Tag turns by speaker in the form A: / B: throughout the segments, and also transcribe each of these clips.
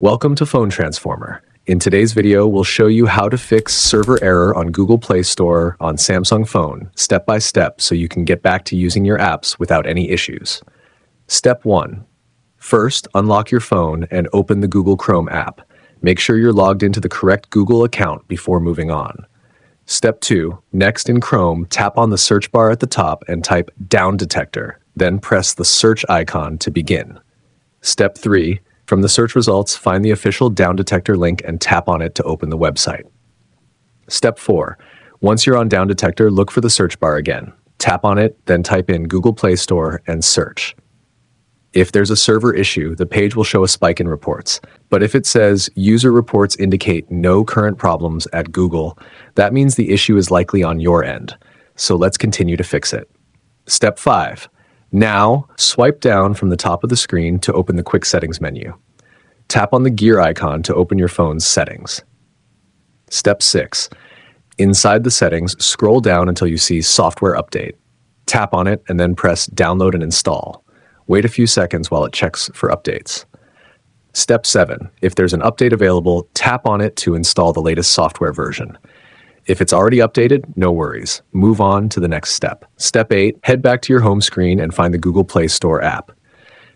A: Welcome to Phone Transformer. In today's video, we'll show you how to fix server error on Google Play Store on Samsung phone, step by step, so you can get back to using your apps without any issues. Step 1. First, unlock your phone and open the Google Chrome app. Make sure you're logged into the correct Google account before moving on. Step 2. Next in Chrome, tap on the search bar at the top and type Down Detector, then press the search icon to begin. Step 3 from the search results, find the official Down Detector link and tap on it to open the website. Step 4. Once you're on Down Detector, look for the search bar again. Tap on it, then type in Google Play Store and search. If there's a server issue, the page will show a spike in reports. But if it says user reports indicate no current problems at Google, that means the issue is likely on your end. So let's continue to fix it. Step 5. Now, swipe down from the top of the screen to open the Quick Settings menu. Tap on the gear icon to open your phone's settings. Step 6. Inside the settings, scroll down until you see Software Update. Tap on it and then press Download and Install. Wait a few seconds while it checks for updates. Step 7. If there's an update available, tap on it to install the latest software version. If it's already updated, no worries. Move on to the next step. Step 8, head back to your home screen and find the Google Play Store app.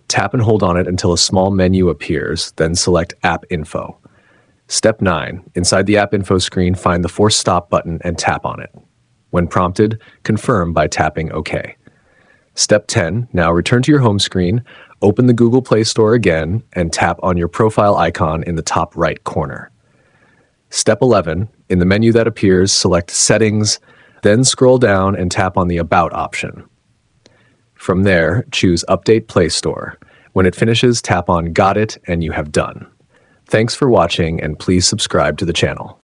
A: Tap and hold on it until a small menu appears, then select App Info. Step 9, inside the App Info screen, find the Force Stop button and tap on it. When prompted, confirm by tapping OK. Step 10, now return to your home screen, open the Google Play Store again, and tap on your profile icon in the top right corner. Step 11, in the menu that appears, select Settings, then scroll down and tap on the About option. From there, choose Update Play Store. When it finishes, tap on Got It and you have done. Thanks for watching and please subscribe to the channel.